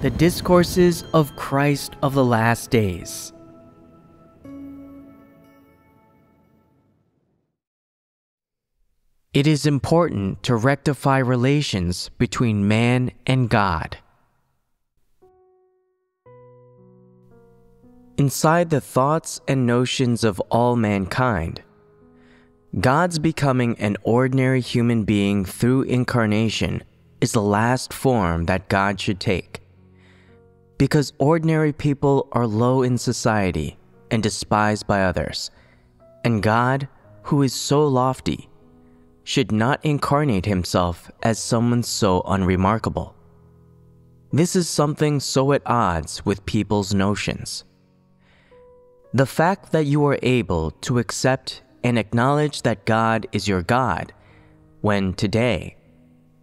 the discourses of Christ of the last days. It is important to rectify relations between man and God. Inside the thoughts and notions of all mankind, God's becoming an ordinary human being through incarnation is the last form that God should take. Because ordinary people are low in society and despised by others, and God, who is so lofty, should not incarnate himself as someone so unremarkable. This is something so at odds with people's notions. The fact that you are able to accept and acknowledge that God is your God, when today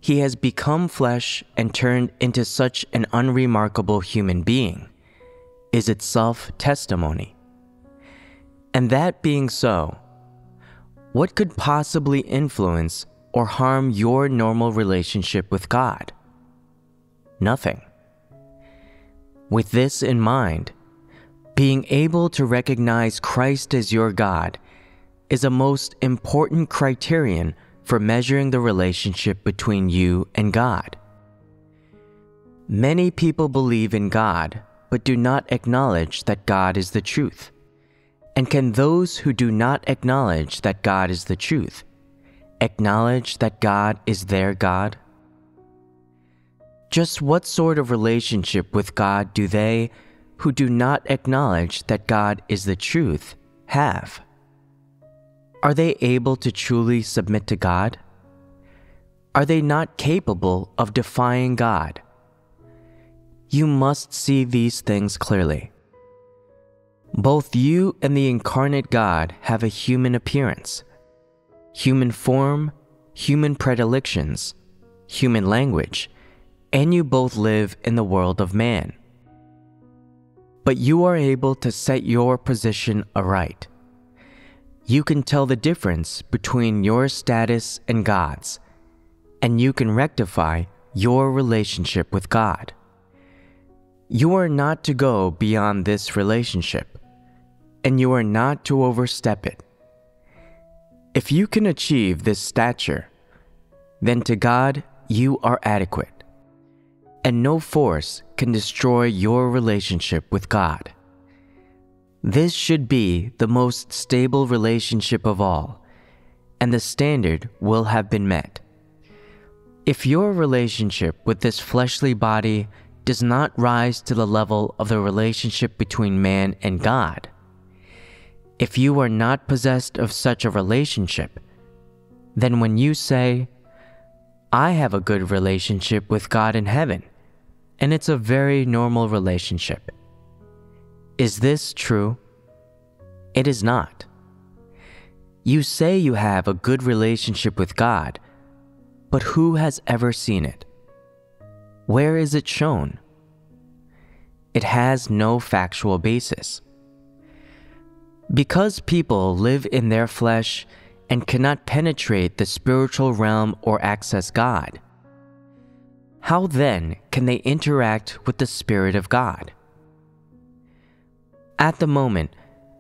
he has become flesh and turned into such an unremarkable human being, is itself testimony. And that being so, what could possibly influence or harm your normal relationship with God? Nothing. With this in mind, being able to recognize Christ as your God is a most important criterion for measuring the relationship between you and God. Many people believe in God but do not acknowledge that God is the truth. And can those who do not acknowledge that God is the truth acknowledge that God is their God? Just what sort of relationship with God do they, who do not acknowledge that God is the truth, have? Are they able to truly submit to God? Are they not capable of defying God? You must see these things clearly. Both you and the incarnate God have a human appearance, human form, human predilections, human language, and you both live in the world of man. But you are able to set your position aright you can tell the difference between your status and God's, and you can rectify your relationship with God. You are not to go beyond this relationship, and you are not to overstep it. If you can achieve this stature, then to God you are adequate, and no force can destroy your relationship with God. This should be the most stable relationship of all, and the standard will have been met. If your relationship with this fleshly body does not rise to the level of the relationship between man and God, if you are not possessed of such a relationship, then when you say, I have a good relationship with God in heaven, and it's a very normal relationship, is this true? It is not. You say you have a good relationship with God, but who has ever seen it? Where is it shown? It has no factual basis. Because people live in their flesh and cannot penetrate the spiritual realm or access God, how then can they interact with the Spirit of God? At the moment,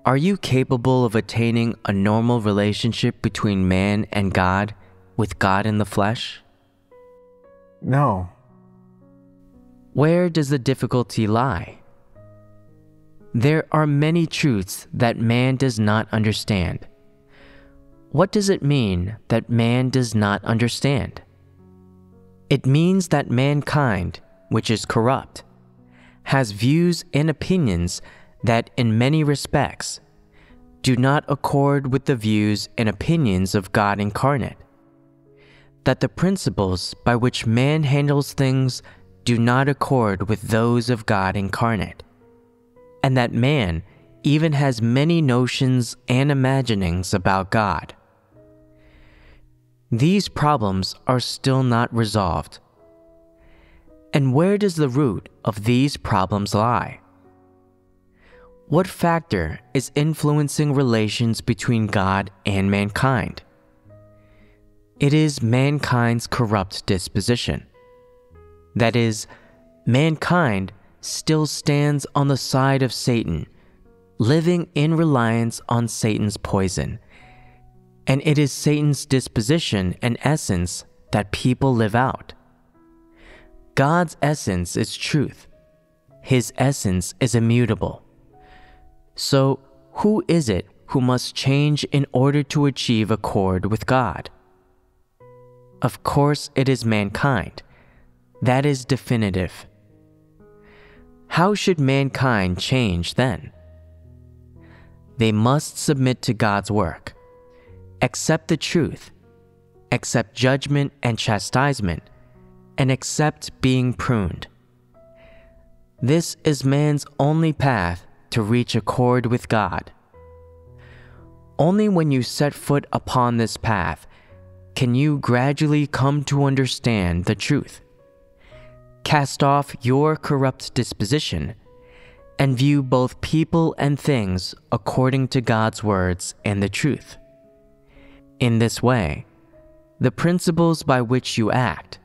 are you capable of attaining a normal relationship between man and God with God in the flesh? No. Where does the difficulty lie? There are many truths that man does not understand. What does it mean that man does not understand? It means that mankind, which is corrupt, has views and opinions that, in many respects, do not accord with the views and opinions of God incarnate. That the principles by which man handles things do not accord with those of God incarnate. And that man even has many notions and imaginings about God. These problems are still not resolved. And where does the root of these problems lie? What factor is influencing relations between God and mankind? It is mankind's corrupt disposition. That is, mankind still stands on the side of Satan, living in reliance on Satan's poison. And it is Satan's disposition and essence that people live out. God's essence is truth. His essence is immutable. So, who is it who must change in order to achieve accord with God? Of course, it is mankind. That is definitive. How should mankind change then? They must submit to God's work, accept the truth, accept judgment and chastisement, and accept being pruned. This is man's only path to reach accord with God. Only when you set foot upon this path can you gradually come to understand the truth. Cast off your corrupt disposition and view both people and things according to God's words and the truth. In this way, the principles by which you act,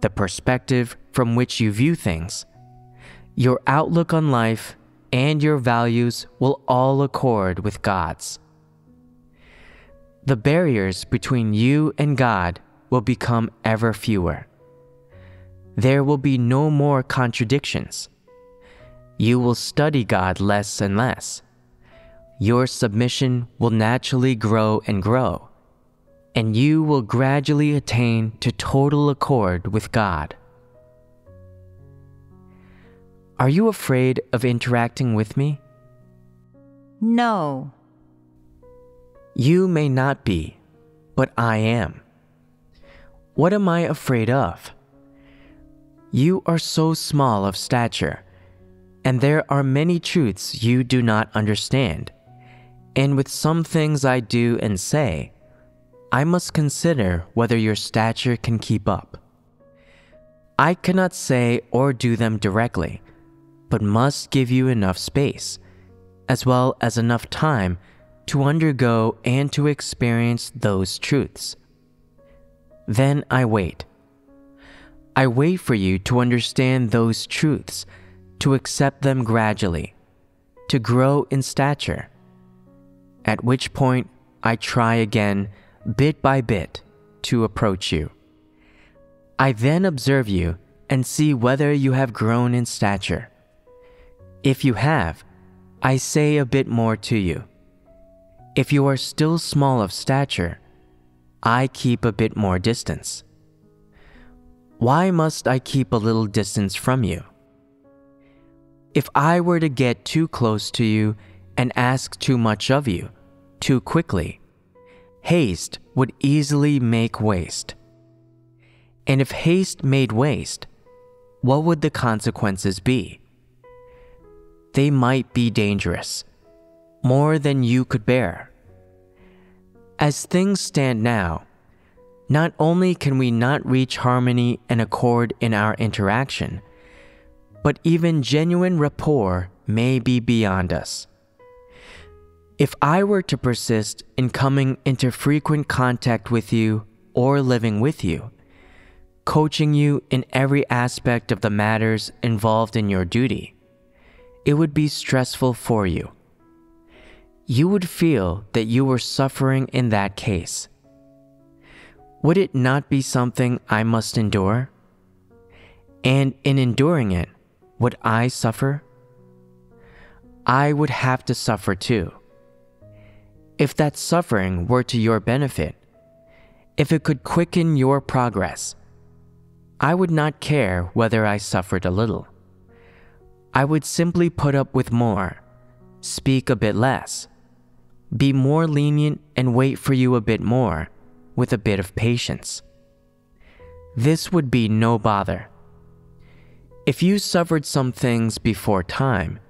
the perspective from which you view things, your outlook on life, and your values will all accord with God's. The barriers between you and God will become ever fewer. There will be no more contradictions. You will study God less and less. Your submission will naturally grow and grow, and you will gradually attain to total accord with God. Are you afraid of interacting with me? No. You may not be, but I am. What am I afraid of? You are so small of stature, and there are many truths you do not understand. And with some things I do and say, I must consider whether your stature can keep up. I cannot say or do them directly, but must give you enough space, as well as enough time to undergo and to experience those truths. Then I wait. I wait for you to understand those truths, to accept them gradually, to grow in stature. At which point I try again, bit by bit, to approach you. I then observe you and see whether you have grown in stature. If you have, I say a bit more to you. If you are still small of stature, I keep a bit more distance. Why must I keep a little distance from you? If I were to get too close to you and ask too much of you, too quickly, haste would easily make waste. And if haste made waste, what would the consequences be? They might be dangerous more than you could bear. As things stand now, not only can we not reach harmony and accord in our interaction, but even genuine rapport may be beyond us. If I were to persist in coming into frequent contact with you or living with you, coaching you in every aspect of the matters involved in your duty, it would be stressful for you you would feel that you were suffering in that case. Would it not be something I must endure? And in enduring it, would I suffer? I would have to suffer too. If that suffering were to your benefit, if it could quicken your progress, I would not care whether I suffered a little. I would simply put up with more, speak a bit less, be more lenient and wait for you a bit more with a bit of patience. This would be no bother. If you suffered some things before time,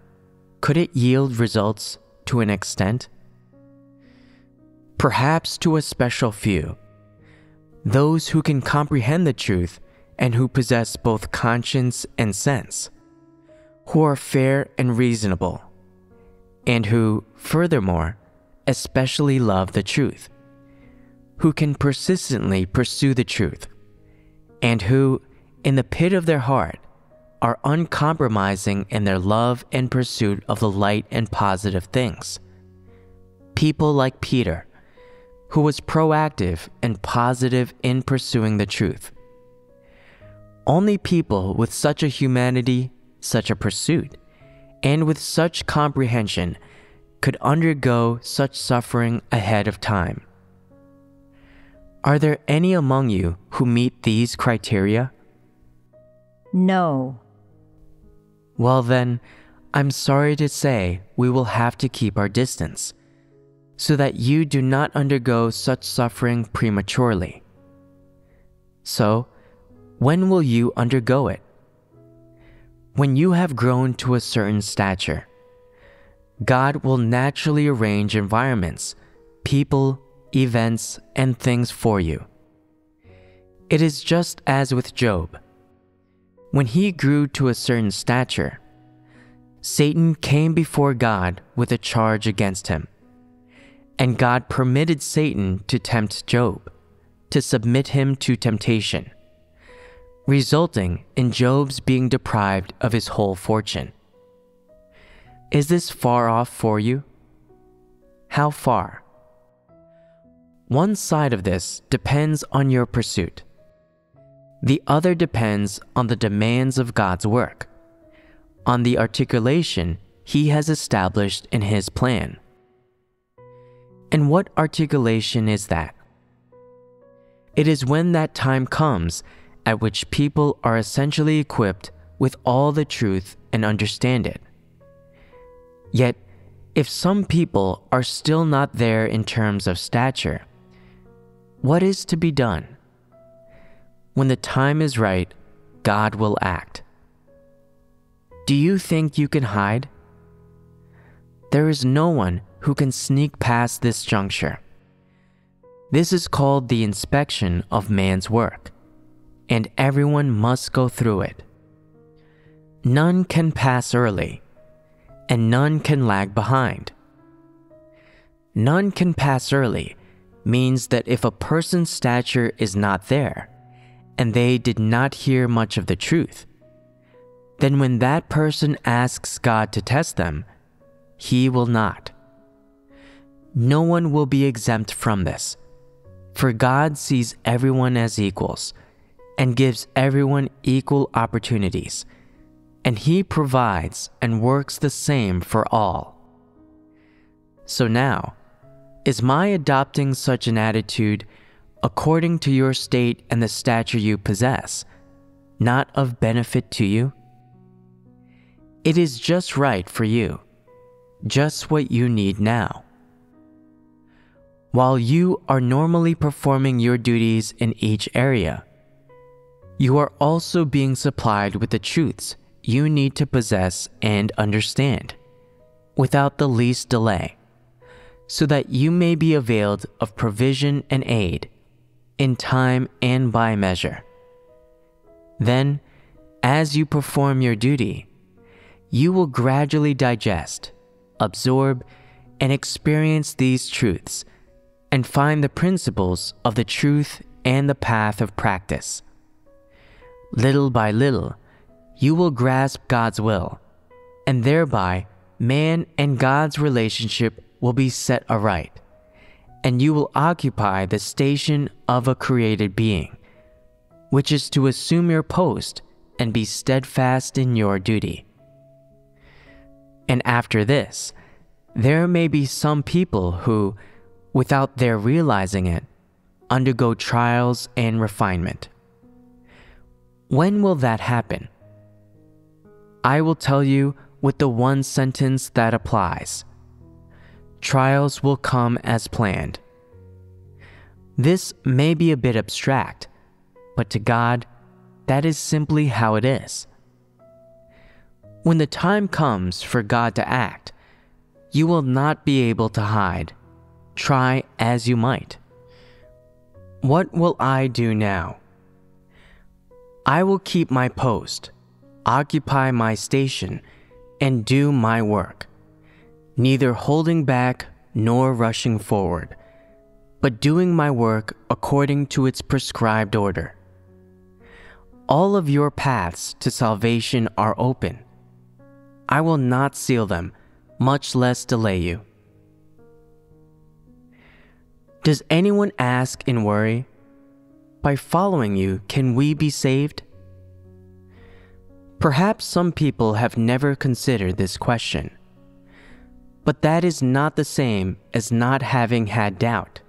could it yield results to an extent? Perhaps to a special few, those who can comprehend the truth and who possess both conscience and sense, who are fair and reasonable, and who, furthermore, especially love the truth, who can persistently pursue the truth, and who, in the pit of their heart, are uncompromising in their love and pursuit of the light and positive things. People like Peter, who was proactive and positive in pursuing the truth. Only people with such a humanity, such a pursuit, and with such comprehension could undergo such suffering ahead of time. Are there any among you who meet these criteria? No. Well, then, I'm sorry to say we will have to keep our distance so that you do not undergo such suffering prematurely. So, when will you undergo it? When you have grown to a certain stature. God will naturally arrange environments, people, events, and things for you. It is just as with Job. When he grew to a certain stature, Satan came before God with a charge against him. And God permitted Satan to tempt Job, to submit him to temptation, resulting in Job's being deprived of his whole fortune. Is this far off for you? How far? One side of this depends on your pursuit. The other depends on the demands of God's work, on the articulation He has established in His plan. And what articulation is that? It is when that time comes at which people are essentially equipped with all the truth and understand it. Yet, if some people are still not there in terms of stature, what is to be done? When the time is right, God will act. Do you think you can hide? There is no one who can sneak past this juncture. This is called the inspection of man's work, and everyone must go through it. None can pass early and none can lag behind. None can pass early means that if a person's stature is not there, and they did not hear much of the truth, then when that person asks God to test them, he will not. No one will be exempt from this, for God sees everyone as equals and gives everyone equal opportunities and He provides and works the same for all. So now, is my adopting such an attitude according to your state and the stature you possess not of benefit to you? It is just right for you, just what you need now. While you are normally performing your duties in each area, you are also being supplied with the truths you need to possess and understand without the least delay, so that you may be availed of provision and aid in time and by measure. Then, as you perform your duty, you will gradually digest, absorb, and experience these truths and find the principles of the truth and the path of practice. Little by little, you will grasp God's will, and thereby man and God's relationship will be set aright, and you will occupy the station of a created being, which is to assume your post and be steadfast in your duty. And after this, there may be some people who, without their realizing it, undergo trials and refinement. When will that happen? I will tell you with the one sentence that applies trials will come as planned. This may be a bit abstract, but to God, that is simply how it is. When the time comes for God to act, you will not be able to hide, try as you might. What will I do now? I will keep my post occupy my station, and do my work, neither holding back nor rushing forward, but doing my work according to its prescribed order. all of your paths to salvation are open. I will not seal them, much less delay you. Does anyone ask in worry, By following you, can we be saved? Perhaps some people have never considered this question. But that is not the same as not having had doubt.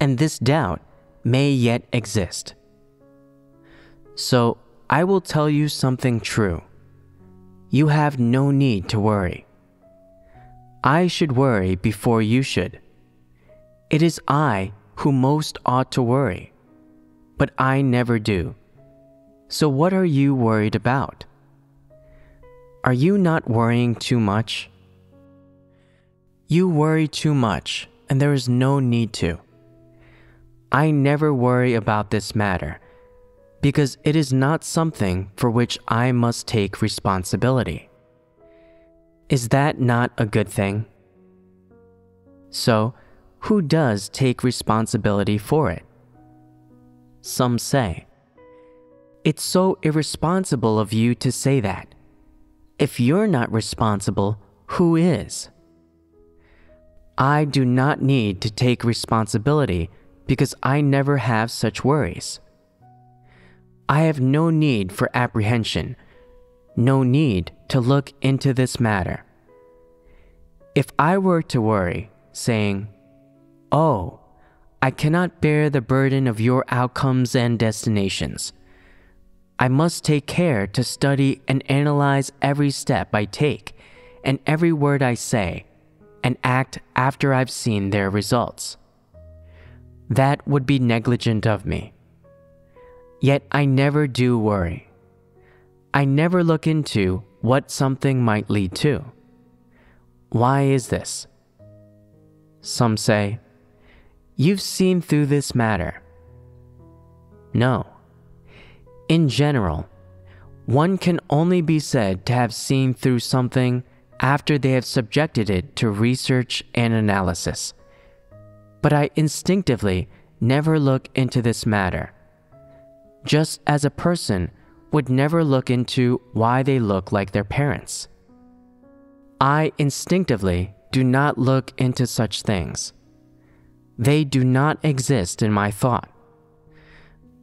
And this doubt may yet exist. So I will tell you something true. You have no need to worry. I should worry before you should. It is I who most ought to worry, but I never do. So what are you worried about? Are you not worrying too much? You worry too much, and there is no need to. I never worry about this matter because it is not something for which I must take responsibility. Is that not a good thing? So, who does take responsibility for it? Some say, It's so irresponsible of you to say that. If you're not responsible, who is? I do not need to take responsibility because I never have such worries. I have no need for apprehension, no need to look into this matter. If I were to worry, saying, Oh, I cannot bear the burden of your outcomes and destinations. I must take care to study and analyze every step I take and every word I say and act after I've seen their results. That would be negligent of me. Yet I never do worry. I never look into what something might lead to. Why is this? Some say, You've seen through this matter. No. In general, one can only be said to have seen through something after they have subjected it to research and analysis. But I instinctively never look into this matter just as a person would never look into why they look like their parents. I instinctively do not look into such things. They do not exist in my thought.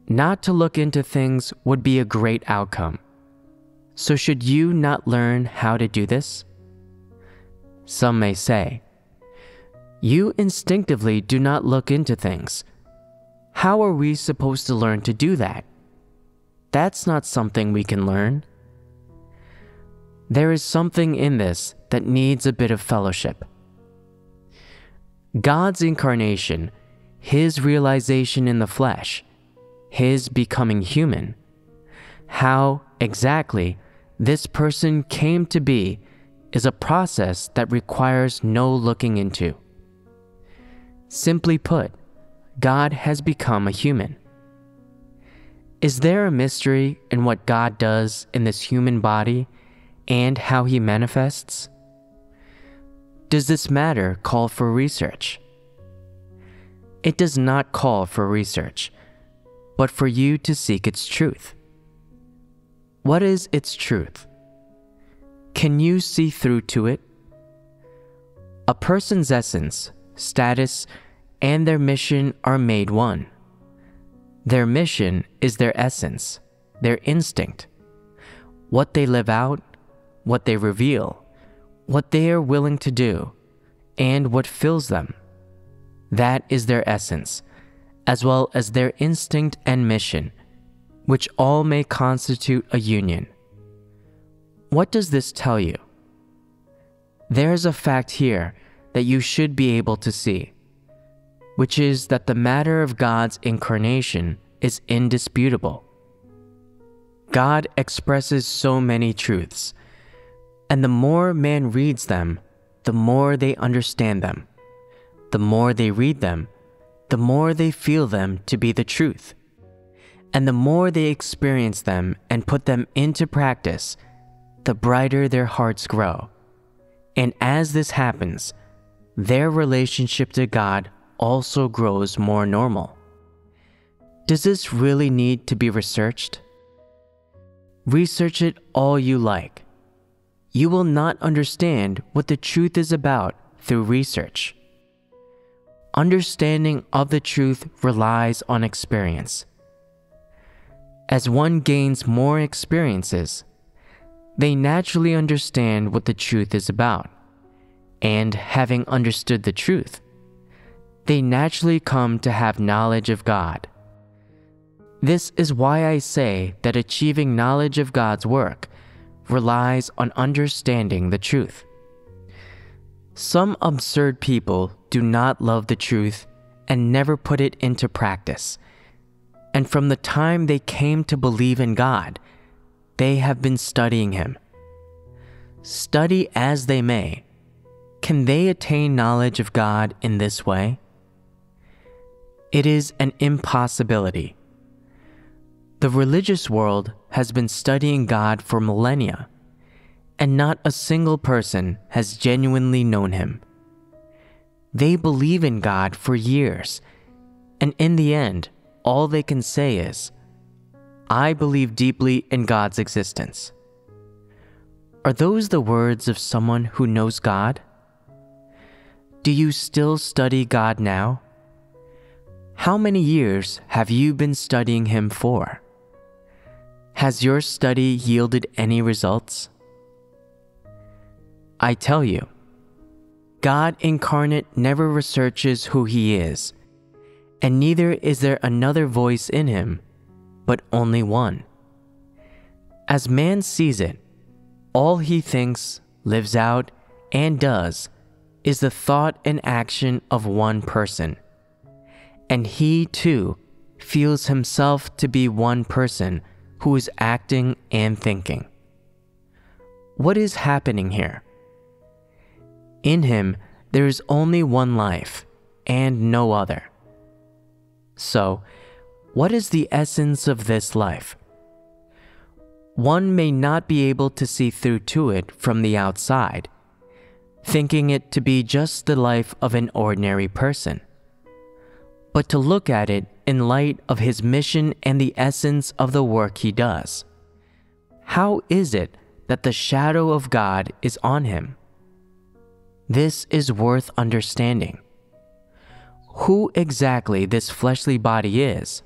Not to look into things would be a great outcome. So, should you not learn how to do this? Some may say, You instinctively do not look into things. How are we supposed to learn to do that? That's not something we can learn. There is something in this that needs a bit of fellowship. God's incarnation, His realization in the flesh, His becoming human, how exactly this person came to be is a process that requires no looking into. Simply put, God has become a human. Is there a mystery in what God does in this human body and how he manifests? Does this matter call for research? It does not call for research, but for you to seek its truth. What is its truth? Can you see through to it? A person's essence, status, and their mission are made one. Their mission is their essence, their instinct, what they live out, what they reveal, what they are willing to do, and what fills them. That is their essence, as well as their instinct and mission, which all may constitute a union. What does this tell you? There is a fact here that you should be able to see which is that the matter of God's incarnation is indisputable. God expresses so many truths, and the more man reads them, the more they understand them. The more they read them, the more they feel them to be the truth. And the more they experience them and put them into practice, the brighter their hearts grow. And as this happens, their relationship to God also grows more normal. Does this really need to be researched? Research it all you like. You will not understand what the truth is about through research. Understanding of the truth relies on experience. As one gains more experiences, they naturally understand what the truth is about. And having understood the truth, they naturally come to have knowledge of God. This is why I say that achieving knowledge of God's work relies on understanding the truth. Some absurd people do not love the truth and never put it into practice. And from the time they came to believe in God, they have been studying Him. Study as they may, can they attain knowledge of God in this way? It is an impossibility. The religious world has been studying God for millennia, and not a single person has genuinely known Him. They believe in God for years, and in the end, all they can say is, I believe deeply in God's existence. Are those the words of someone who knows God? Do you still study God now? How many years have you been studying Him for? Has your study yielded any results? I tell you, God incarnate never researches who He is, and neither is there another voice in Him but only one. As man sees it, all he thinks, lives out, and does is the thought and action of one person. And he too feels himself to be one person who is acting and thinking. What is happening here? In him, there is only one life and no other. So, what is the essence of this life? One may not be able to see through to it from the outside, thinking it to be just the life of an ordinary person, but to look at it in light of his mission and the essence of the work he does. How is it that the shadow of God is on him? This is worth understanding. Who exactly this fleshly body is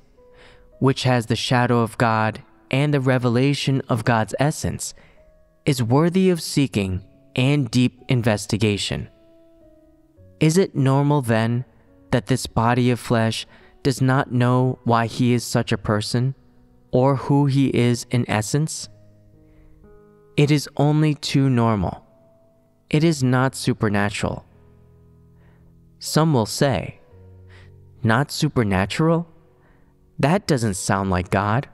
which has the shadow of God and the revelation of God's essence, is worthy of seeking and deep investigation. Is it normal then that this body of flesh does not know why he is such a person or who he is in essence? It is only too normal. It is not supernatural. Some will say, Not supernatural? That doesn't sound like God.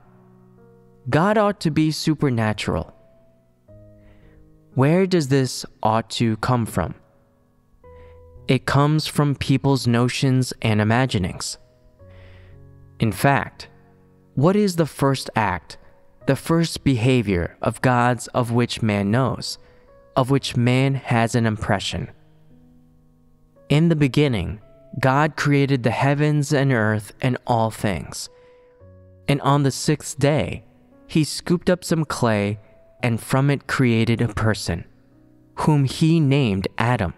God ought to be supernatural. Where does this ought to come from? It comes from people's notions and imaginings. In fact, what is the first act, the first behavior of God's of which man knows, of which man has an impression? In the beginning, God created the heavens and earth and all things. And on the sixth day, he scooped up some clay and from it created a person, whom he named Adam.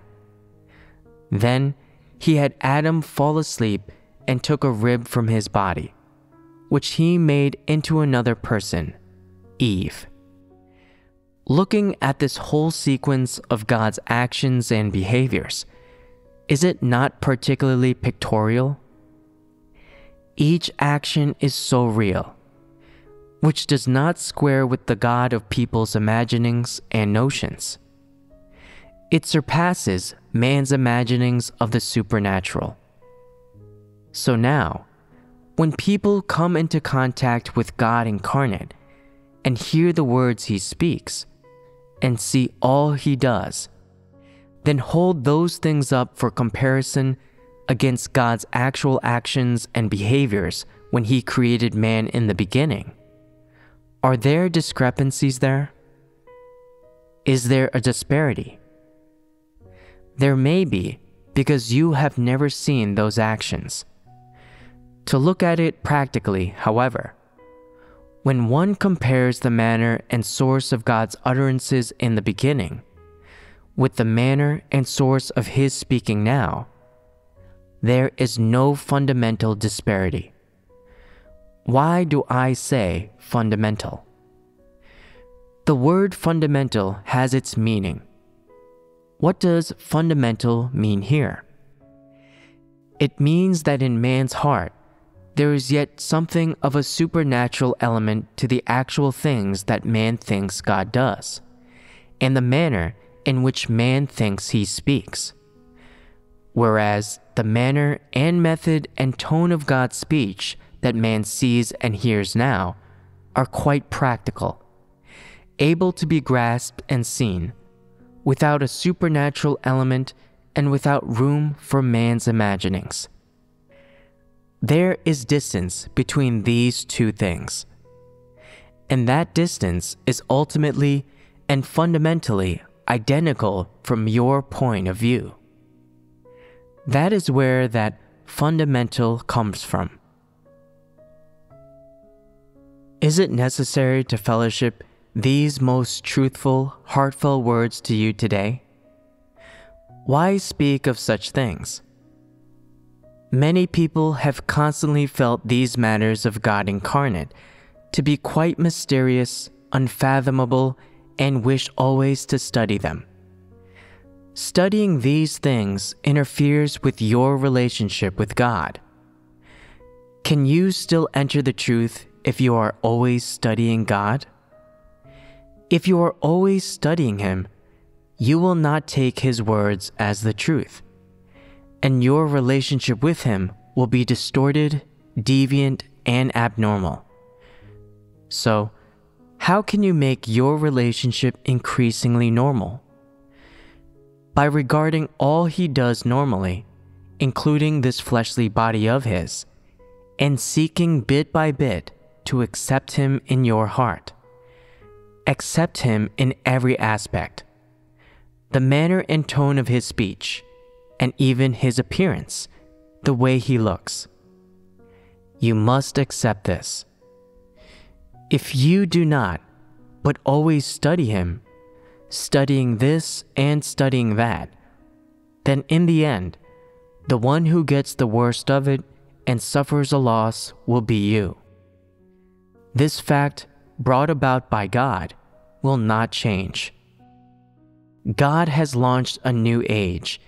Then he had Adam fall asleep and took a rib from his body, which he made into another person, Eve. Looking at this whole sequence of God's actions and behaviors, is it not particularly pictorial? Each action is so real, which does not square with the God of people's imaginings and notions. It surpasses man's imaginings of the supernatural. So now, when people come into contact with God incarnate and hear the words he speaks and see all he does, then hold those things up for comparison against God's actual actions and behaviors when He created man in the beginning? Are there discrepancies there? Is there a disparity? There may be because you have never seen those actions. To look at it practically, however, when one compares the manner and source of God's utterances in the beginning with the manner and source of His speaking now, there is no fundamental disparity. Why do I say fundamental? The word fundamental has its meaning. What does fundamental mean here? It means that in man's heart, there is yet something of a supernatural element to the actual things that man thinks God does, and the manner in which man thinks he speaks. Whereas the manner and method and tone of God's speech that man sees and hears now are quite practical, able to be grasped and seen, without a supernatural element and without room for man's imaginings. There is distance between these two things. And that distance is ultimately and fundamentally identical from your point of view. That is where that fundamental comes from. Is it necessary to fellowship these most truthful, heartfelt words to you today? Why speak of such things? Many people have constantly felt these matters of God incarnate to be quite mysterious, unfathomable, and wish always to study them. Studying these things interferes with your relationship with God. Can you still enter the truth if you are always studying God? If you are always studying Him, you will not take His words as the truth and your relationship with him will be distorted, deviant, and abnormal. So, how can you make your relationship increasingly normal? By regarding all he does normally, including this fleshly body of his, and seeking bit by bit to accept him in your heart. Accept him in every aspect. The manner and tone of his speech, and even his appearance, the way he looks. You must accept this. If you do not, but always study him, studying this and studying that, then in the end, the one who gets the worst of it and suffers a loss will be you. This fact, brought about by God, will not change. God has launched a new age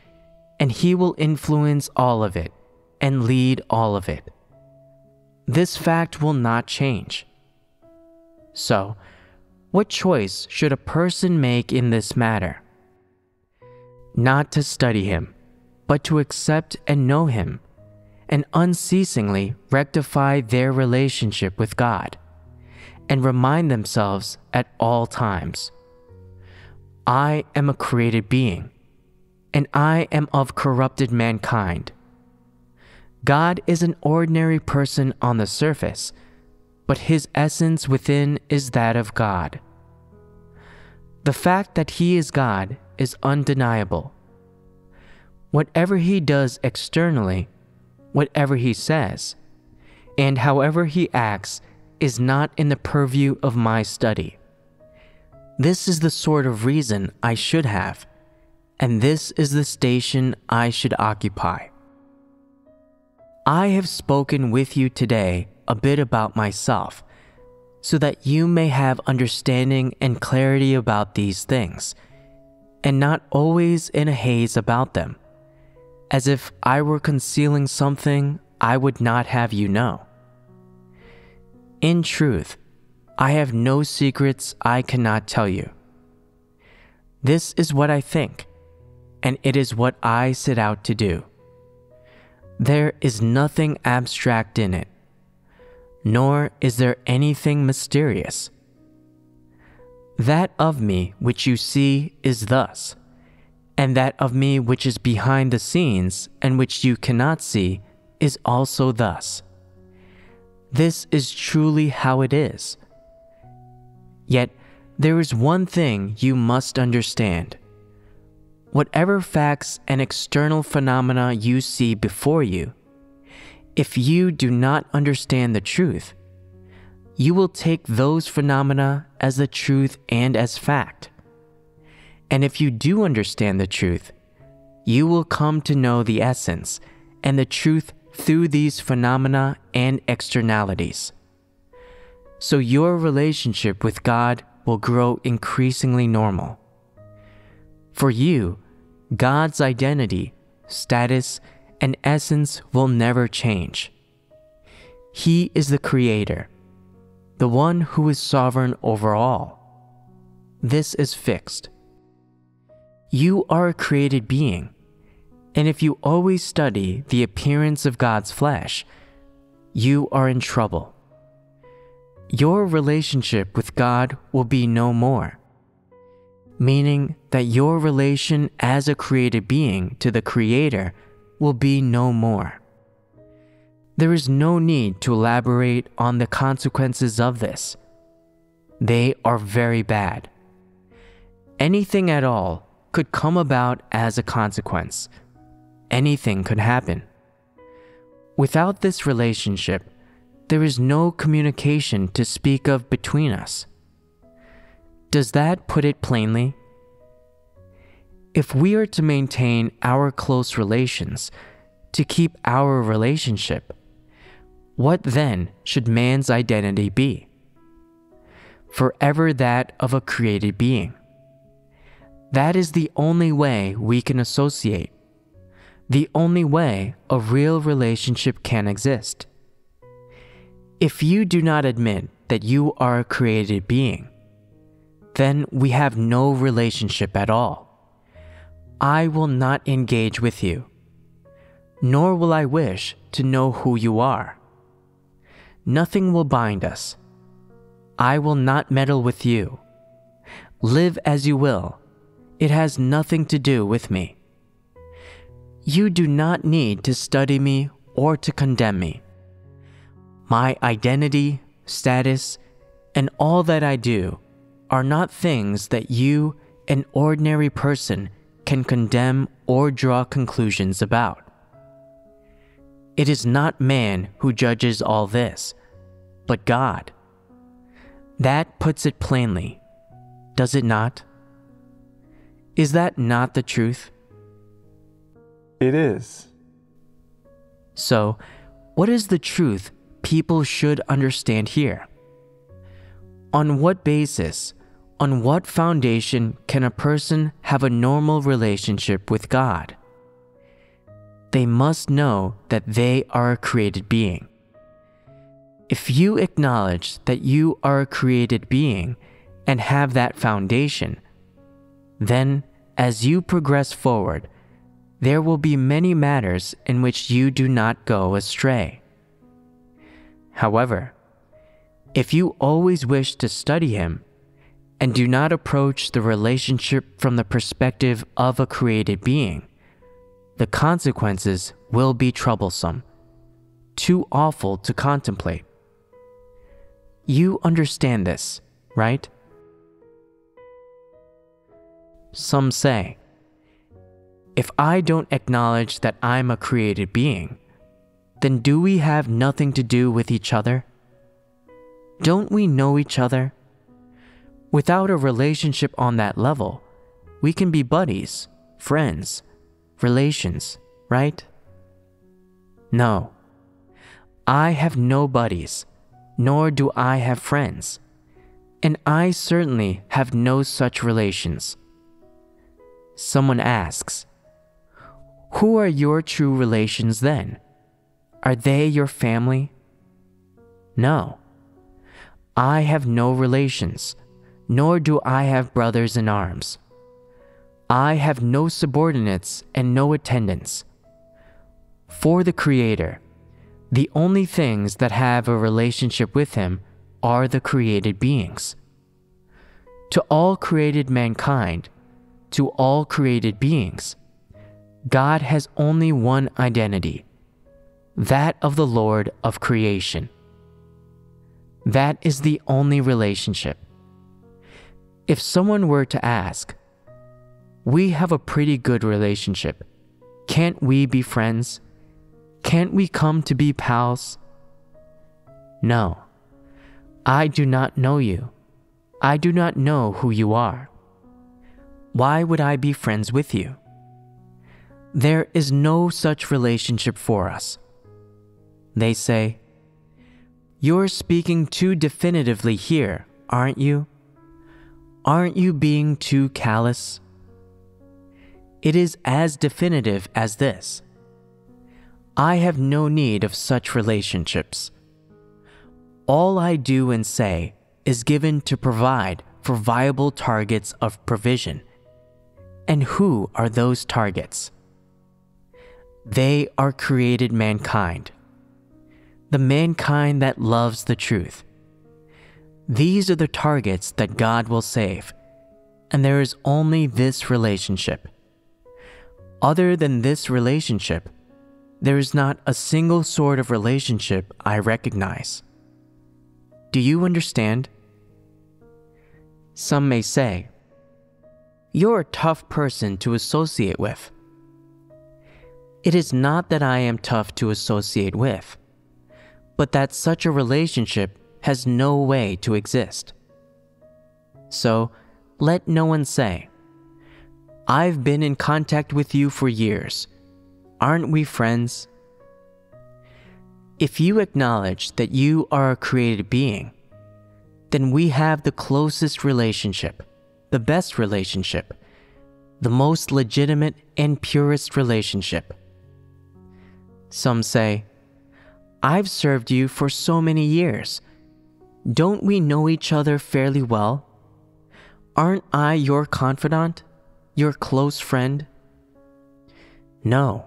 and He will influence all of it and lead all of it. This fact will not change. So, what choice should a person make in this matter? Not to study Him, but to accept and know Him, and unceasingly rectify their relationship with God, and remind themselves at all times I am a created being and I am of corrupted mankind. God is an ordinary person on the surface, but his essence within is that of God. The fact that he is God is undeniable. Whatever he does externally, whatever he says, and however he acts is not in the purview of my study. This is the sort of reason I should have and this is the station I should occupy. I have spoken with you today a bit about myself, so that you may have understanding and clarity about these things, and not always in a haze about them, as if I were concealing something I would not have you know. In truth, I have no secrets I cannot tell you. This is what I think and it is what I set out to do. There is nothing abstract in it, nor is there anything mysterious. That of me which you see is thus, and that of me which is behind the scenes and which you cannot see is also thus. This is truly how it is. Yet there is one thing you must understand whatever facts and external phenomena you see before you, if you do not understand the truth, you will take those phenomena as the truth and as fact. And if you do understand the truth, you will come to know the essence and the truth through these phenomena and externalities. So your relationship with God will grow increasingly normal. For you, God's identity, status, and essence will never change. He is the Creator, the one who is sovereign over all. This is fixed. You are a created being, and if you always study the appearance of God's flesh, you are in trouble. Your relationship with God will be no more, meaning that your relation as a created being to the Creator will be no more. There is no need to elaborate on the consequences of this. They are very bad. Anything at all could come about as a consequence. Anything could happen. Without this relationship, there is no communication to speak of between us. Does that put it plainly? If we are to maintain our close relations, to keep our relationship, what then should man's identity be? Forever that of a created being. That is the only way we can associate, the only way a real relationship can exist. If you do not admit that you are a created being, then we have no relationship at all. I will not engage with you, nor will I wish to know who you are. Nothing will bind us. I will not meddle with you. Live as you will it has nothing to do with me. You do not need to study me or to condemn me. My identity, status, and all that I do are not things that you, an ordinary person, can condemn or draw conclusions about. It is not man who judges all this, but God. That puts it plainly, does it not? Is that not the truth? It is. So, what is the truth people should understand here? On what basis, on what foundation can a person have a normal relationship with God? They must know that they are a created being. If you acknowledge that you are a created being and have that foundation, then as you progress forward, there will be many matters in which you do not go astray. However, if you always wish to study Him and do not approach the relationship from the perspective of a created being, the consequences will be troublesome, too awful to contemplate. You understand this, right? Some say, if I don't acknowledge that I'm a created being, then do we have nothing to do with each other? Don't we know each other? Without a relationship on that level, we can be buddies, friends, relations, right? No. I have no buddies, nor do I have friends, and I certainly have no such relations someone asks, Who are your true relations then? Are they your family? No. I have no relations, nor do I have brothers in arms. I have no subordinates and no attendants. For the Creator, the only things that have a relationship with Him are the created beings. To all created mankind, to all created beings. God has only one identity that of the Lord of creation. That is the only relationship. If someone were to ask, We have a pretty good relationship. Can't we be friends? Can't we come to be pals? No. I do not know you. I do not know who you are. Why would I be friends with you? There is no such relationship for us. They say, You're speaking too definitively here, aren't you? Aren't you being too callous? It is as definitive as this. I have no need of such relationships. All I do and say is given to provide for viable targets of provision. And who are those targets? They are created mankind, the mankind that loves the truth. These are the targets that God will save, and there is only this relationship. Other than this relationship, there is not a single sort of relationship I recognize. Do you understand? Some may say, You're a tough person to associate with. It is not that I am tough to associate with, but that such a relationship has no way to exist. So, let no one say, I've been in contact with you for years Aren't we friends? If you acknowledge that you are a created being, then we have the closest relationship, the best relationship, the most legitimate and purest relationship. Some say, I've served you for so many years. Don't we know each other fairly well? Aren't I your confidant, your close friend? No,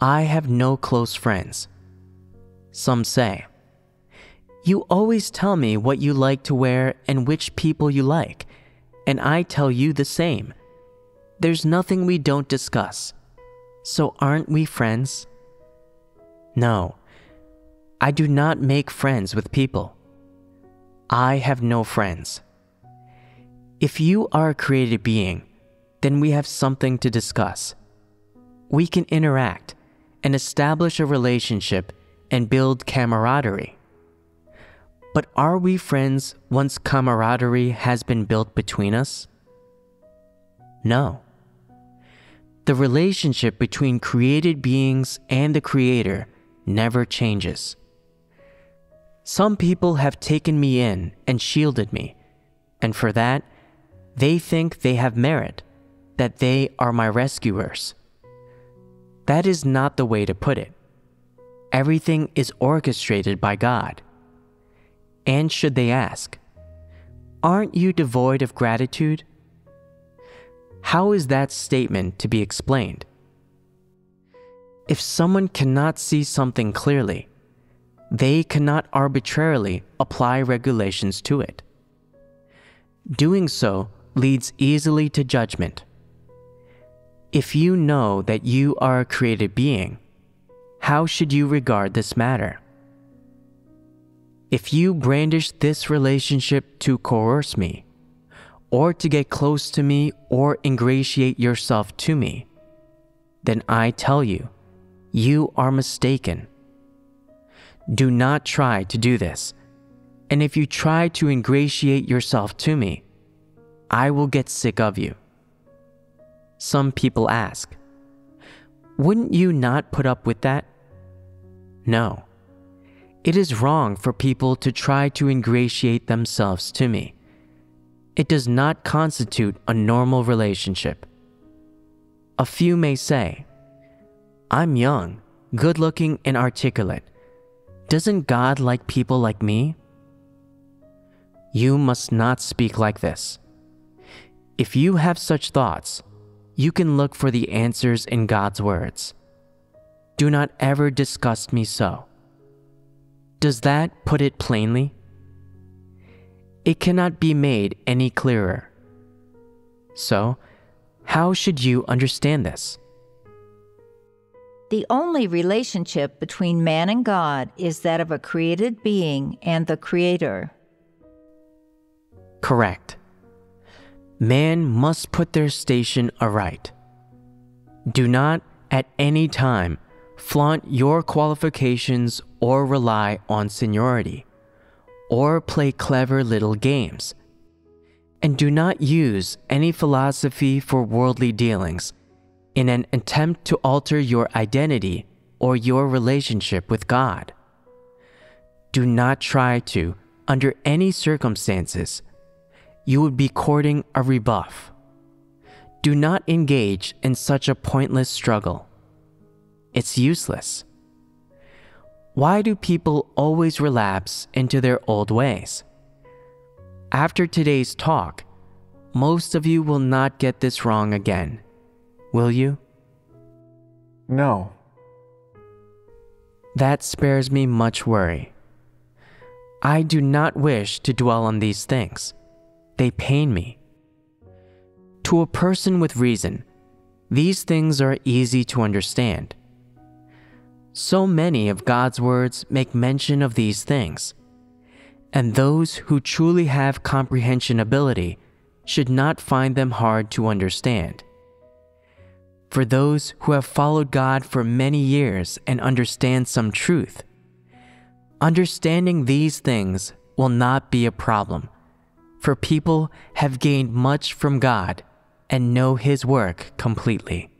I have no close friends. Some say, You always tell me what you like to wear and which people you like, and I tell you the same. There's nothing we don't discuss. So aren't we friends? No, I do not make friends with people. I have no friends. If you are a created being, then we have something to discuss. We can interact and establish a relationship and build camaraderie. But are we friends once camaraderie has been built between us? No. The relationship between created beings and the Creator never changes. Some people have taken me in and shielded me, and for that, they think they have merit, that they are my rescuers. That is not the way to put it. Everything is orchestrated by God. And should they ask, Aren't you devoid of gratitude? How is that statement to be explained? If someone cannot see something clearly, they cannot arbitrarily apply regulations to it. Doing so leads easily to judgment. If you know that you are a created being, how should you regard this matter? If you brandish this relationship to coerce me, or to get close to me or ingratiate yourself to me, then I tell you, you are mistaken. Do not try to do this, and if you try to ingratiate yourself to me, I will get sick of you. Some people ask, Wouldn't you not put up with that? No. It is wrong for people to try to ingratiate themselves to me. It does not constitute a normal relationship. A few may say, I'm young, good looking, and articulate. Doesn't God like people like me? You must not speak like this. If you have such thoughts, you can look for the answers in God's words. Do not ever disgust me so. Does that put it plainly? It cannot be made any clearer. So, how should you understand this? The only relationship between man and God is that of a created being and the Creator. Correct man must put their station aright. Do not at any time flaunt your qualifications or rely on seniority, or play clever little games. And do not use any philosophy for worldly dealings in an attempt to alter your identity or your relationship with God. Do not try to, under any circumstances, you would be courting a rebuff. Do not engage in such a pointless struggle. It's useless. Why do people always relapse into their old ways? After today's talk, most of you will not get this wrong again. Will you? No. That spares me much worry. I do not wish to dwell on these things. They pain me. To a person with reason, these things are easy to understand. So many of God's words make mention of these things, and those who truly have comprehension ability should not find them hard to understand. For those who have followed God for many years and understand some truth, understanding these things will not be a problem, for people have gained much from God and know His work completely.